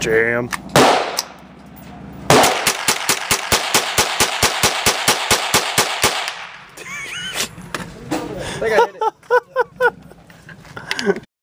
Jam. I think I hit it.